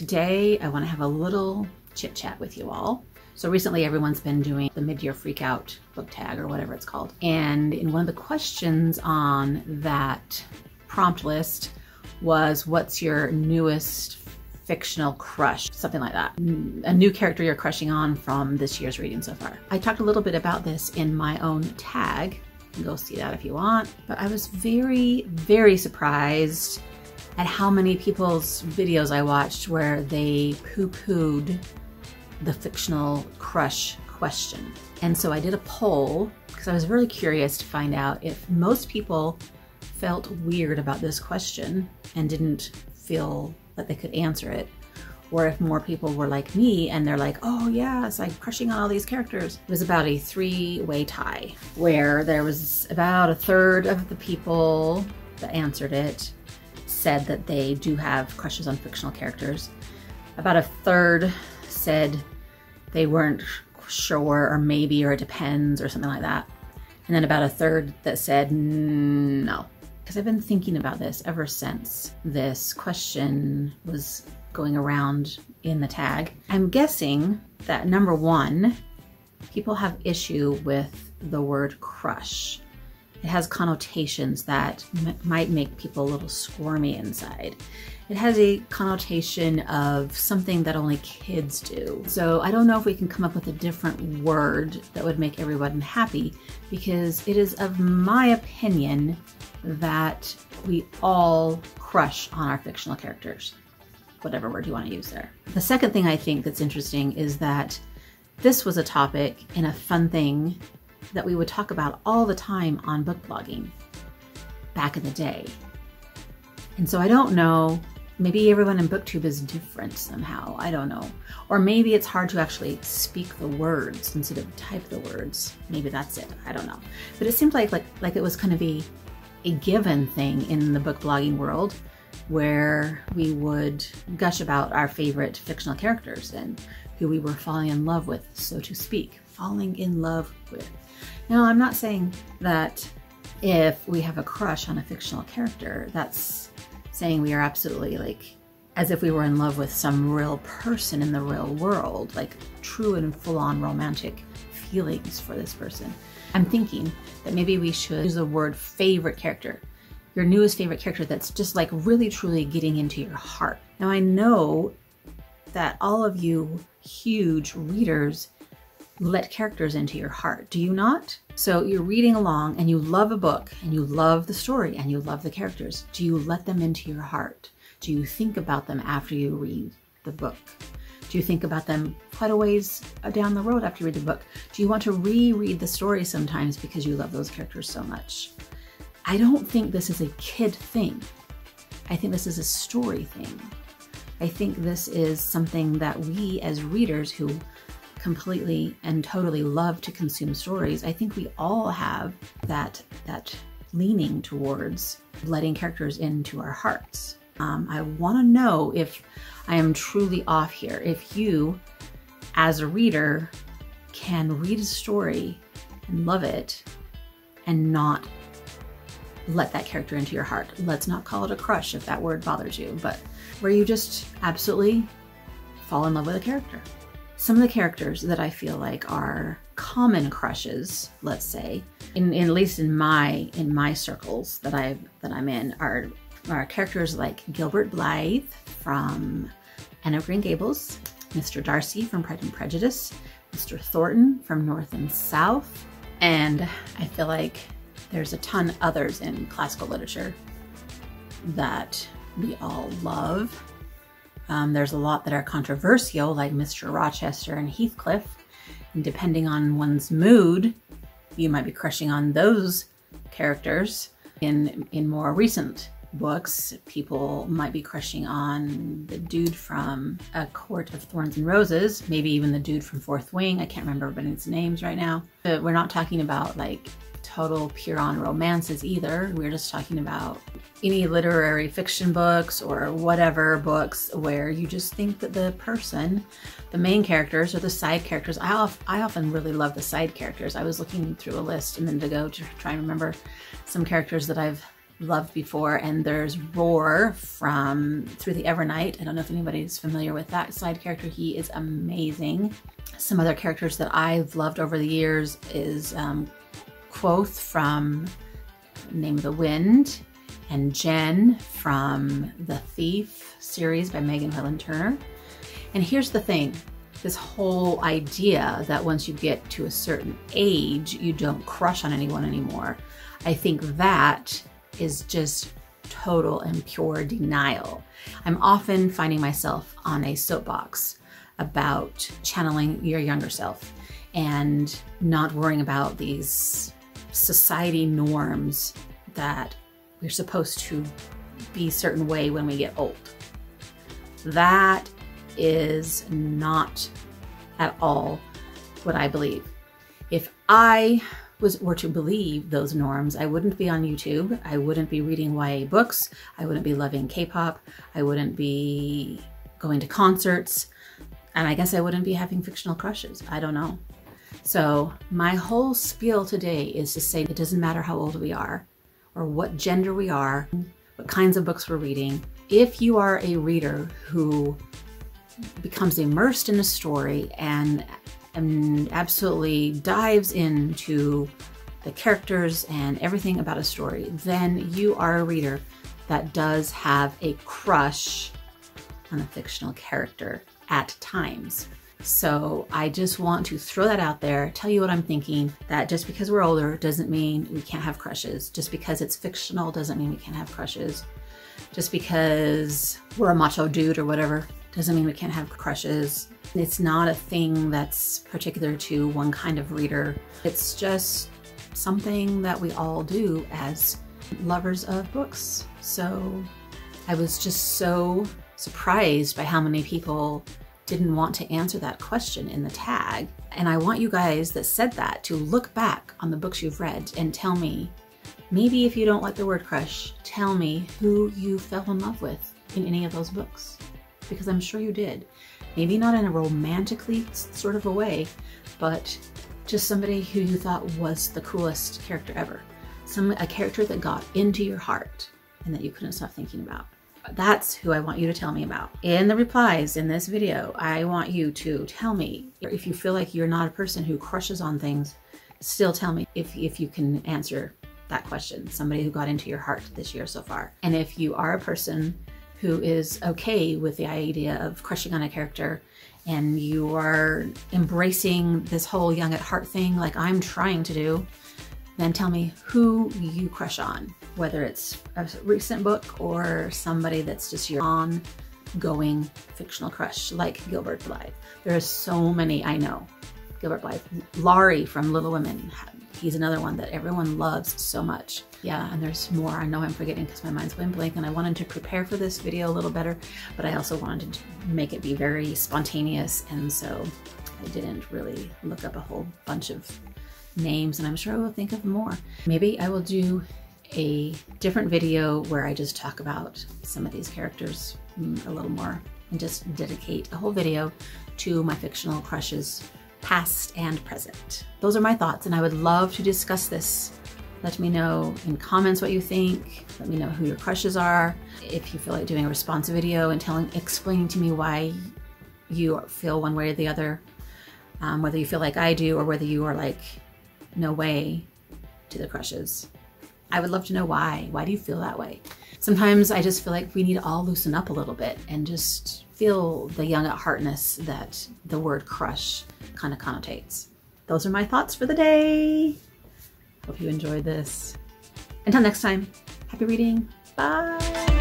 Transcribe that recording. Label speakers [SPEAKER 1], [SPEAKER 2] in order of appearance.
[SPEAKER 1] Today, I want to have a little chit chat with you all. So recently, everyone's been doing the mid-year freakout book tag or whatever it's called. And in one of the questions on that prompt list was, what's your newest fictional crush? Something like that. A new character you're crushing on from this year's reading so far. I talked a little bit about this in my own tag. Go see that if you want. But I was very, very surprised at how many people's videos I watched where they poo-pooed the fictional crush question. And so I did a poll because I was really curious to find out if most people felt weird about this question and didn't feel that they could answer it or if more people were like me and they're like, oh yes, I'm crushing on all these characters. It was about a three-way tie where there was about a third of the people that answered it said that they do have crushes on fictional characters. About a third said they weren't sure or maybe or it depends or something like that. And then about a third that said mm, no. Because I've been thinking about this ever since this question was going around in the tag. I'm guessing that number one, people have issue with the word crush. It has connotations that might make people a little squirmy inside. It has a connotation of something that only kids do. So I don't know if we can come up with a different word that would make everyone happy because it is of my opinion that we all crush on our fictional characters, whatever word you want to use there. The second thing I think that's interesting is that this was a topic in a fun thing that we would talk about all the time on book blogging back in the day. And so I don't know, maybe everyone in booktube is different somehow, I don't know. Or maybe it's hard to actually speak the words instead of type the words. Maybe that's it, I don't know. But it seemed like, like, like it was kind of a, a given thing in the book blogging world where we would gush about our favorite fictional characters and who we were falling in love with, so to speak. Falling in love with. Now, I'm not saying that if we have a crush on a fictional character, that's saying we are absolutely like as if we were in love with some real person in the real world, like true and full on romantic feelings for this person. I'm thinking that maybe we should use the word favorite character, your newest favorite character that's just like really truly getting into your heart. Now, I know that all of you huge readers let characters into your heart, do you not? So you're reading along and you love a book and you love the story and you love the characters. Do you let them into your heart? Do you think about them after you read the book? Do you think about them quite a ways down the road after you read the book? Do you want to reread the story sometimes because you love those characters so much? I don't think this is a kid thing. I think this is a story thing. I think this is something that we as readers who completely and totally love to consume stories, I think we all have that that leaning towards letting characters into our hearts. Um, I want to know if I am truly off here. If you, as a reader, can read a story and love it and not let that character into your heart. Let's not call it a crush if that word bothers you, but where you just absolutely fall in love with a character. Some of the characters that I feel like are common crushes, let's say, in, in at least in my in my circles that I that I'm in, are are characters like Gilbert Blythe from Anne of Green Gables, Mr. Darcy from Pride and Prejudice, Mr. Thornton from North and South, and I feel like there's a ton others in classical literature that we all love. Um, there's a lot that are controversial, like Mr. Rochester and Heathcliff. And depending on one's mood, you might be crushing on those characters. In, in more recent books, people might be crushing on the dude from A Court of Thorns and Roses, maybe even the dude from Fourth Wing. I can't remember everybody's names right now. But we're not talking about like total pure-on romances either. We're just talking about any literary fiction books or whatever books where you just think that the person, the main characters or the side characters, I, of, I often really love the side characters. I was looking through a list a minute ago to try and remember some characters that I've loved before. And there's Roar from Through the Evernight. I don't know if anybody's familiar with that side character. He is amazing. Some other characters that I've loved over the years is um, Kvothe from Name of the Wind and Gen from the Thief series by Megan Whalen Turner. And here's the thing this whole idea that once you get to a certain age, you don't crush on anyone anymore. I think that is just total and pure denial. I'm often finding myself on a soapbox about channeling your younger self and not worrying about these society norms that we're supposed to be a certain way when we get old. That is not at all what I believe. If I was were to believe those norms, I wouldn't be on YouTube. I wouldn't be reading YA books. I wouldn't be loving K-pop. I wouldn't be going to concerts. And I guess I wouldn't be having fictional crushes. I don't know. So my whole spiel today is to say it doesn't matter how old we are or what gender we are, what kinds of books we're reading. If you are a reader who becomes immersed in a story and, and absolutely dives into the characters and everything about a story, then you are a reader that does have a crush on a fictional character at times. So I just want to throw that out there, tell you what I'm thinking, that just because we're older doesn't mean we can't have crushes. Just because it's fictional doesn't mean we can't have crushes. Just because we're a macho dude or whatever doesn't mean we can't have crushes. It's not a thing that's particular to one kind of reader. It's just something that we all do as lovers of books. So I was just so surprised by how many people didn't want to answer that question in the tag. And I want you guys that said that to look back on the books you've read and tell me, maybe if you don't like the word crush, tell me who you fell in love with in any of those books. Because I'm sure you did. Maybe not in a romantically sort of a way, but just somebody who you thought was the coolest character ever. Some a character that got into your heart and that you couldn't stop thinking about. That's who I want you to tell me about. In the replies in this video, I want you to tell me if you feel like you're not a person who crushes on things, still tell me if, if you can answer that question, somebody who got into your heart this year so far. And if you are a person who is okay with the idea of crushing on a character and you are embracing this whole young at heart thing like I'm trying to do, then tell me who you crush on, whether it's a recent book or somebody that's just your ongoing fictional crush, like Gilbert Blythe. There are so many I know. Gilbert Blythe. Laurie from Little Women. He's another one that everyone loves so much. Yeah, and there's more I know I'm forgetting because my mind's going blank and I wanted to prepare for this video a little better, but I also wanted to make it be very spontaneous and so I didn't really look up a whole bunch of names and I'm sure I will think of more. Maybe I will do a different video where I just talk about some of these characters mm, a little more and just dedicate a whole video to my fictional crushes past and present. Those are my thoughts and I would love to discuss this. Let me know in comments what you think. Let me know who your crushes are. If you feel like doing a response video and telling, explaining to me why you feel one way or the other, um, whether you feel like I do or whether you are like, no way to the crushes. I would love to know why. Why do you feel that way? Sometimes I just feel like we need to all loosen up a little bit and just feel the young at heartness that the word crush kind of connotates. Those are my thoughts for the day. Hope you enjoyed this. Until next time, happy reading. Bye.